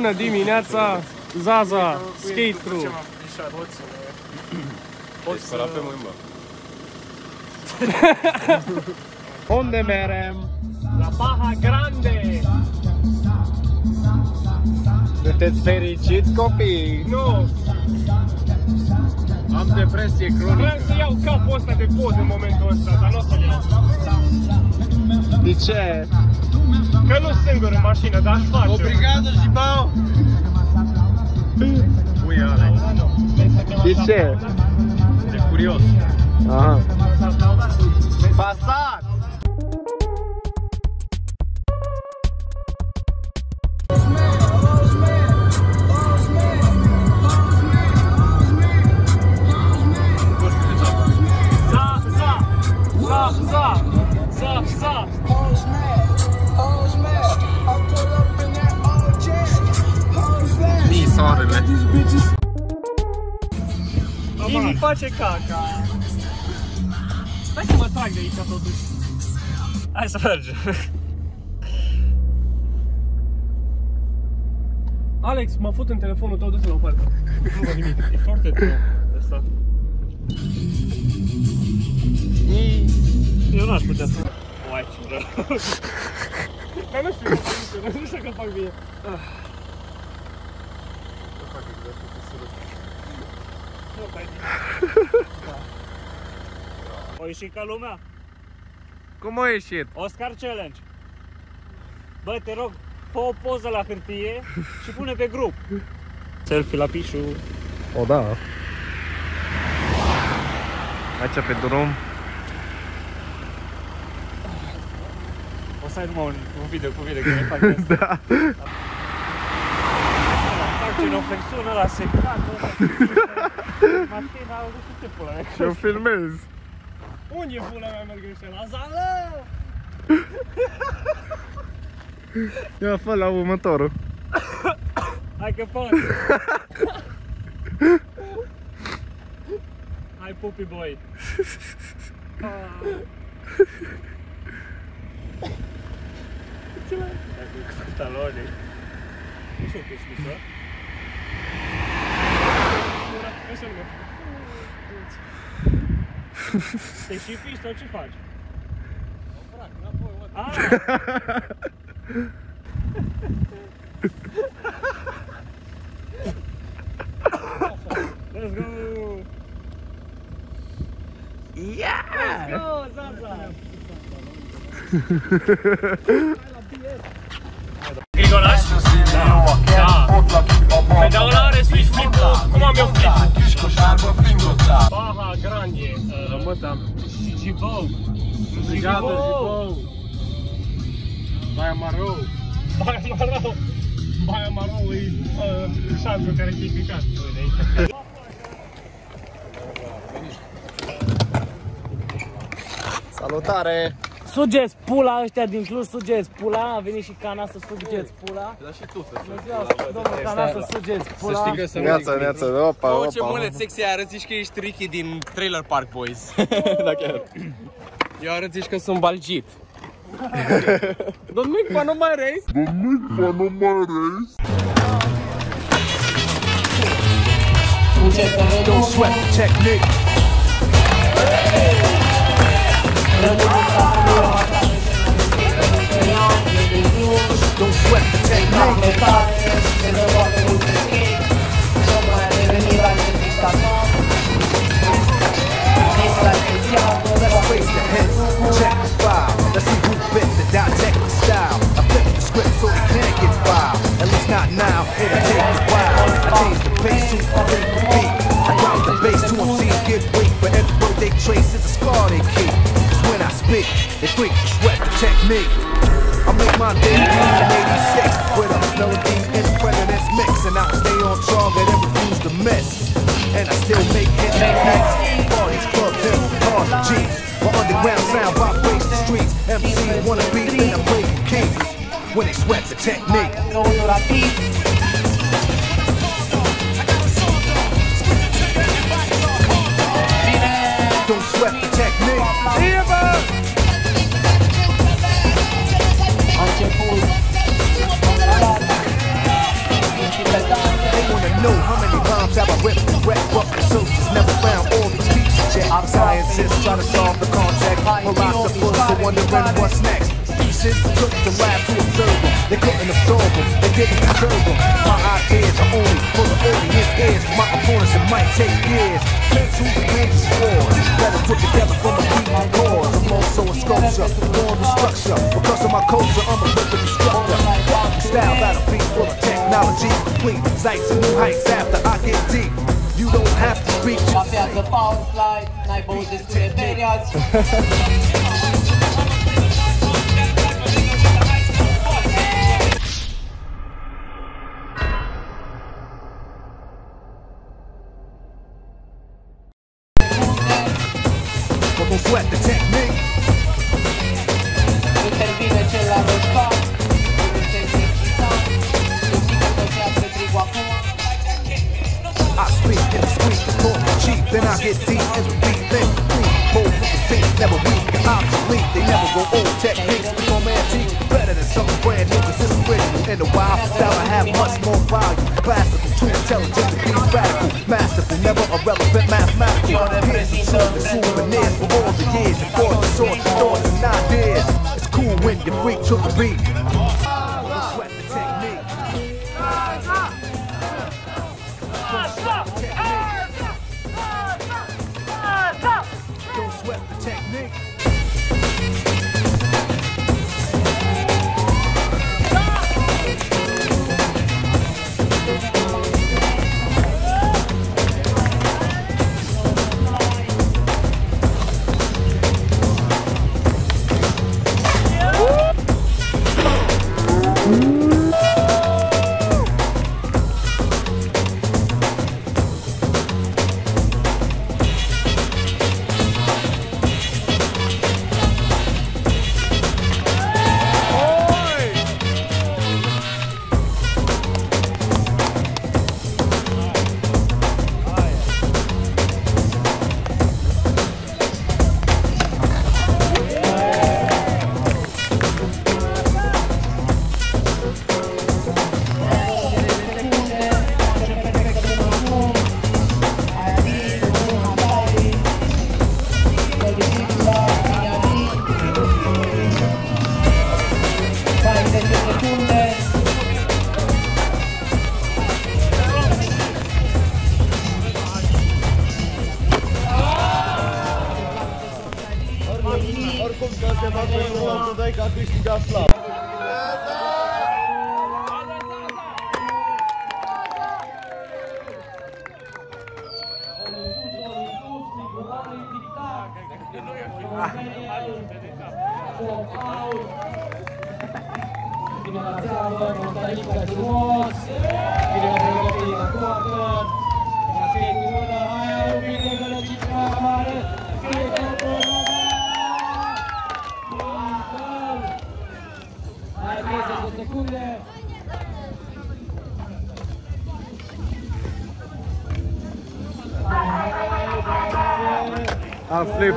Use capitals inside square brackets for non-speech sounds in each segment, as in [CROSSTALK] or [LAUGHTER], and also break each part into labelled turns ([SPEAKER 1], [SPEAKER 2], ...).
[SPEAKER 1] Bună dimineața, Zaza, skate crew.
[SPEAKER 2] Poți spăla pe mâini, bă. [LAUGHS]
[SPEAKER 1] Unde merem? La Baja Grande.
[SPEAKER 2] Sunteți fericiți, copii?
[SPEAKER 1] Nu,
[SPEAKER 2] Am depresie cronică.
[SPEAKER 1] vreau să iau capul ăsta de pod în momentul ăsta, dar nu o să-l iau.
[SPEAKER 2] De ce?
[SPEAKER 1] Că nu sunt singur în mașină, dar aș face.
[SPEAKER 2] Obrigado, Gibão! Ui, Alex.
[SPEAKER 1] De ce?
[SPEAKER 2] De curios.
[SPEAKER 1] Aha.
[SPEAKER 2] Passat!
[SPEAKER 1] Face caca. Hai să mă trag de aici totuși. Hai să mergem. Alex, mă fut în telefonul tău, du-te la o parte. Nu văd nimic. E foarte rău ăsta. Eu n-aș putea să... Uai, ce rău. Dar nu știu că fac bine, nu știu că fac bine. Nu, dai O ieșit ca lumea?
[SPEAKER 2] Cum a ieșit?
[SPEAKER 1] Oscar Challenge. Bă, te rog, fă o poză la hârtie și pune pe grup. Selfie la pișu.
[SPEAKER 2] O, da. Aici pe drum.
[SPEAKER 1] O să ai numai un, un video cu video, că ne fac [LAUGHS] asta.
[SPEAKER 2] Da.
[SPEAKER 1] Fac genoflexiune la secat, ăla. Martina, nu știu ce pula mea.
[SPEAKER 2] Și eu filmez.
[SPEAKER 1] Unde e pula mea merg ăștia? La zală!
[SPEAKER 2] Ia fă la următorul.
[SPEAKER 1] Hai că fac! Hai pupi boy! Ah. Ce mai? Cu pantaloni. Nu știu ce scris, Let's go!
[SPEAKER 2] Yeah!
[SPEAKER 1] Let's go, Zaza! [LAUGHS] Pe dar ăla are switch flip Cum am eu flip Baja Grande.
[SPEAKER 2] Măta.
[SPEAKER 1] Gibou.
[SPEAKER 2] Obrigado, Gibão. Vai amarou.
[SPEAKER 1] Baia Marou. Baia Marou e uh, șansul care e picat. Uite aici.
[SPEAKER 2] Salutare!
[SPEAKER 3] Sugeți pula ăștia din Cluj, sugeți pula, a venit și Cana să sugeți pula.
[SPEAKER 2] Dar și tu să
[SPEAKER 3] Bună ziua, domnul Cana să sugeți pula.
[SPEAKER 2] că să Neața, neața, opa,
[SPEAKER 4] Oh, ce
[SPEAKER 2] opa.
[SPEAKER 4] mulet sexy arăți zici că ești Ricky din Trailer Park Boys. [LAUGHS]
[SPEAKER 2] Da, chiar.
[SPEAKER 4] Eu arăt zici că sunt balgit. [LAUGHS] Domnul Mic, nu mai rei?
[SPEAKER 5] Don't sweat the technique. Don't sweat the technique. Raise your hands, check five. Technique. I make my debut in 86 with a melody in president's mix. And I stay on target and refuse to miss. And I still make hits and. Parties, clubs, and cars and jeeps. My underground sound vibrates the streets. MC wanna be in a break keys. When they sweat the technique. Don't sweat the technique. know Scientists try to the. The to solve the contact, philosophers wondering what's next. Pieces took the lab to observe. They couldn't absorb them, they didn't deserve them. My ideas are only for the audience. For my opponents, it might take years. Pencils and pages swords are put together from a beat and also a sculpture, born with structure. Because of my culture, I'm a perfect instructor. Style that'll be full of technology, complete sights and new heights after I get deep. You don't have to reach
[SPEAKER 6] La piață Power Slide, n-ai băut destule beri azi
[SPEAKER 5] don't sweat the technique. Then I get deep the then clean. Bold with the beat, never weak, and obsolete. They never go old techniques, become antique. Better than something brand new, cause it's original. In the wild style, I have much more value. Classical, too intelligent to be radical. Masterful, never irrelevant, mathematical. Here's some the souvenirs for all the years. You fought the source, thoughts, and ideas. It's cool when you freak to the beat.
[SPEAKER 3] Kanada'yı kardeşim
[SPEAKER 2] gasla. flip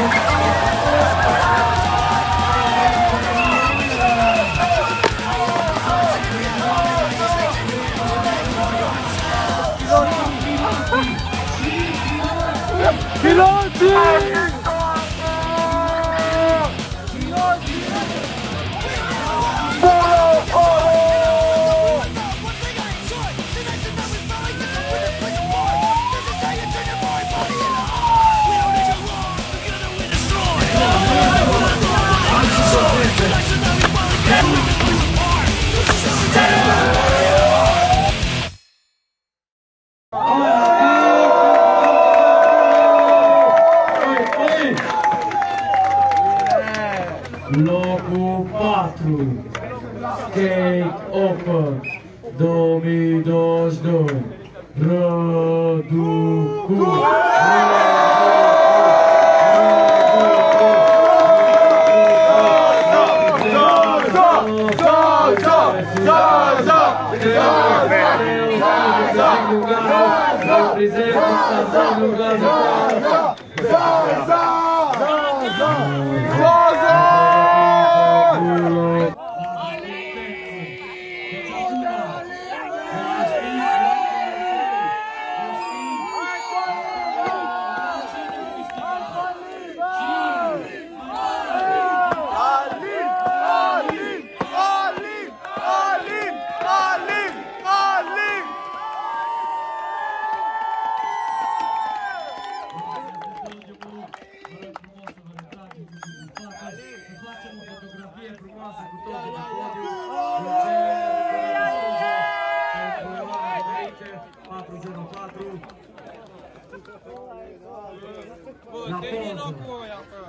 [SPEAKER 3] Thank you. Zaza! Zaza! Zaza!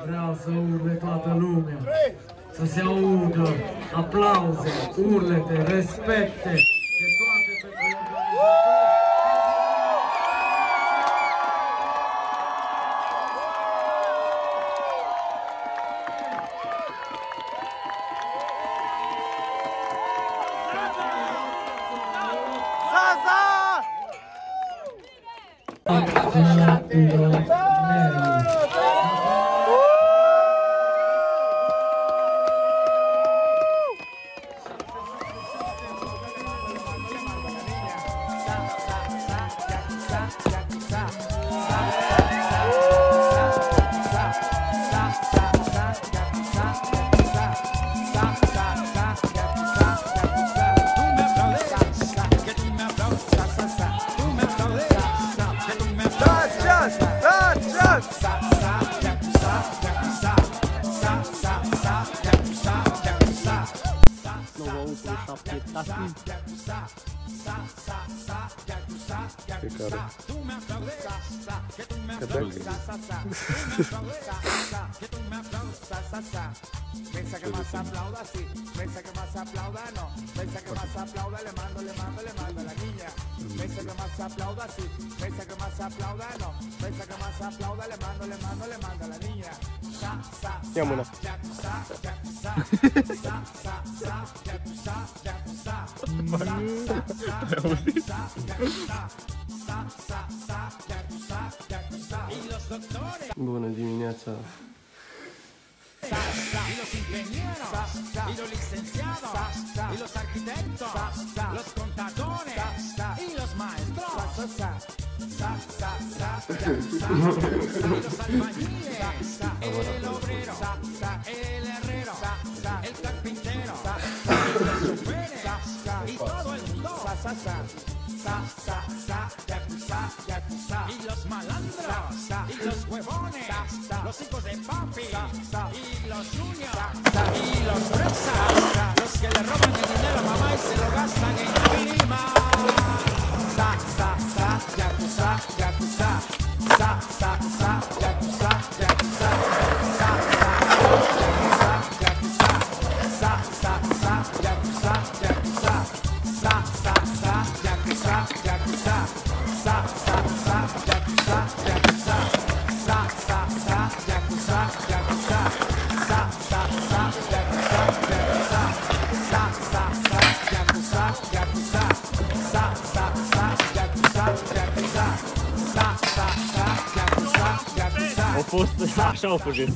[SPEAKER 3] Vreau să urle toată lumea, să se audă aplauze, urlete, respecte
[SPEAKER 5] Pensa que más aplauda, sí. Pensa que más aplauda, no. Pensa que más aplauda, le mando, le mando, le mando a la niña. Pensa que más aplauda, sí. Pensa que más aplauda, no. Pensa que más aplauda, le mando, le mando, le mando a la niña. Sa, sa, sa, [LAUGHS]
[SPEAKER 4] Bună dimineața!
[SPEAKER 5] y los ingenieros, y los licenciados, y los [LAUGHS] arquitectos, los contadores, y los maestros, y los albañiles, el obrero, el herrero, el carpintero, mundo. Y los malandros, y los huevones, los hijos de papi, y los juniors, y los fresas, los que le roban el dinero a mamá y se lo gastan en prima. Sa, sa, sa, yakuza, yakuza, sa, sa, sa, yakuza, yakuza, sa, sa, yakuza, yakuza, sa, sa, sa, yakuza, yakuza.
[SPEAKER 7] Krishna au Fogé.